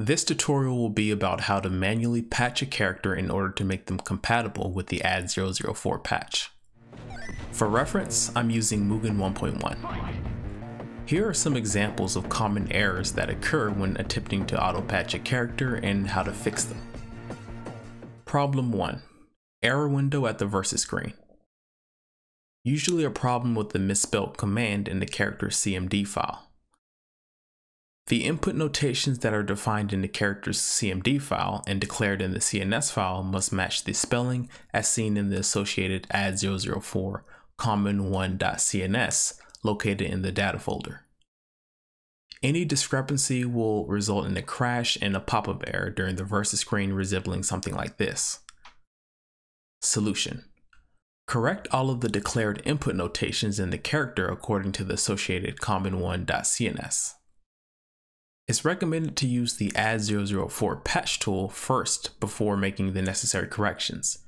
This tutorial will be about how to manually patch a character in order to make them compatible with the Add004 patch. For reference, I'm using Mugen 1.1. Here are some examples of common errors that occur when attempting to auto patch a character and how to fix them. Problem 1. Error window at the versus screen. Usually a problem with the misspelled command in the character's CMD file. The input notations that are defined in the character's CMD file and declared in the CNS file must match the spelling as seen in the associated add004 common1.cns located in the data folder. Any discrepancy will result in a crash and a pop-up error during the versus screen resembling something like this. Solution. Correct all of the declared input notations in the character according to the associated common1.cns. It's recommended to use the Add004 patch tool first before making the necessary corrections.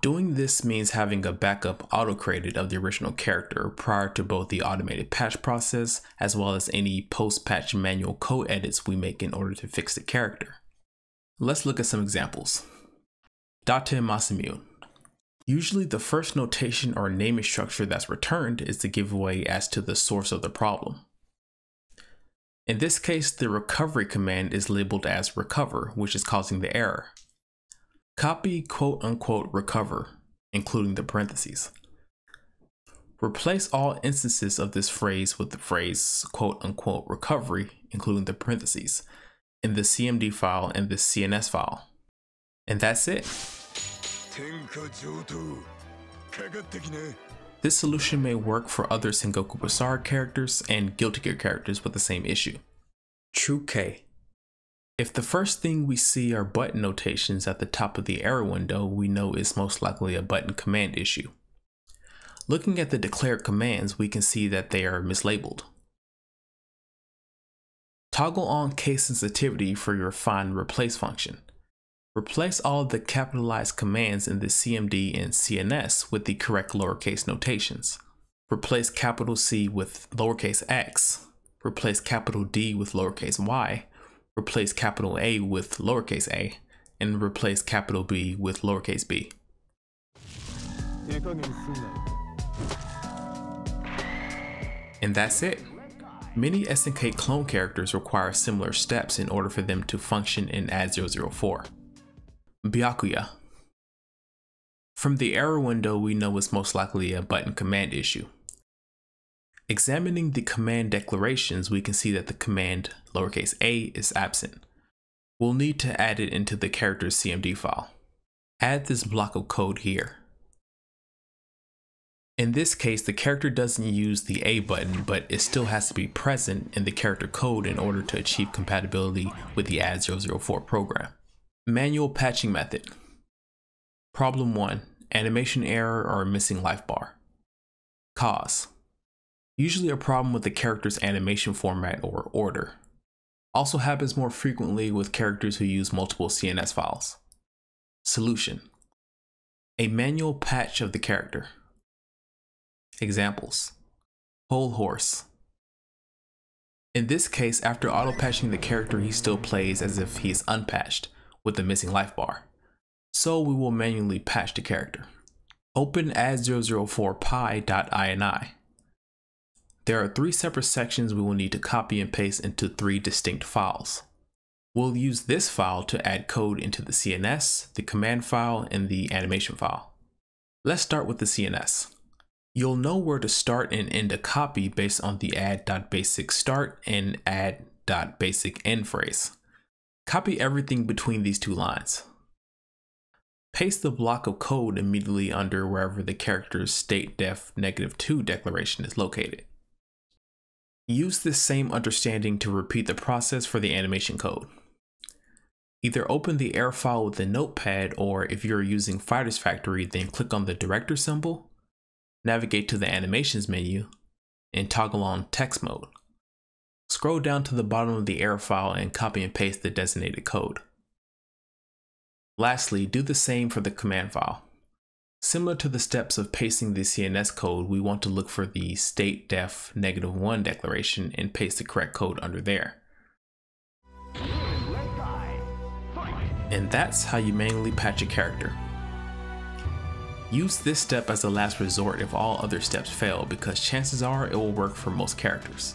Doing this means having a backup auto-created of the original character prior to both the automated patch process as well as any post-patch manual code edits we make in order to fix the character. Let's look at some examples. Date Masamune. Usually the first notation or naming structure that's returned is the giveaway as to the source of the problem. In this case, the recovery command is labeled as recover, which is causing the error. Copy quote unquote recover, including the parentheses. Replace all instances of this phrase with the phrase quote unquote recovery, including the parentheses, in the CMD file and the CNS file. And that's it. This solution may work for other Sengoku Basara characters and Guilty Gear characters with the same issue. True K. If the first thing we see are button notations at the top of the error window, we know it's most likely a button command issue. Looking at the declared commands, we can see that they are mislabeled. Toggle on case sensitivity for your find replace function. Replace all the capitalized commands in the CMD and CNS with the correct lowercase notations. Replace capital C with lowercase x. Replace capital D with lowercase y. Replace capital A with lowercase a. And replace capital B with lowercase b. And that's it. Many SNK clone characters require similar steps in order for them to function in Add004. Byakuya. From the error window, we know it's most likely a button command issue. Examining the command declarations, we can see that the command lowercase a is absent. We'll need to add it into the character's CMD file. Add this block of code here. In this case, the character doesn't use the A button, but it still has to be present in the character code in order to achieve compatibility with the Add004 program. Manual patching method. Problem 1. Animation error or missing life bar. Cause. Usually a problem with the character's animation format or order. Also happens more frequently with characters who use multiple CNS files. Solution. A manual patch of the character. Examples. Hol Horse. In this case, after auto patching the character, he still plays as if he is unpatched, with the missing life bar. So we will manually patch the character. Open add004pi.ini. There are three separate sections we will need to copy and paste into three distinct files. We'll use this file to add code into the CNS, the command file, and the animation file. Let's start with the CNS. You'll know where to start and end a copy based on the add.basic start and add.basic end phrase. Copy everything between these two lines. Paste the block of code immediately under wherever the character's state def negative 2 declaration is located. Use this same understanding to repeat the process for the animation code. Either open the AIR file with a notepad or if you're using Fighters Factory then click on the director symbol, navigate to the animations menu, and toggle on text mode. Scroll down to the bottom of the AIR file and copy and paste the designated code. Lastly, do the same for the command file. Similar to the steps of pasting the CNS code, we want to look for the state def negative one declaration and paste the correct code under there. And that's how you manually patch a character. Use this step as a last resort if all other steps fail because chances are it will work for most characters.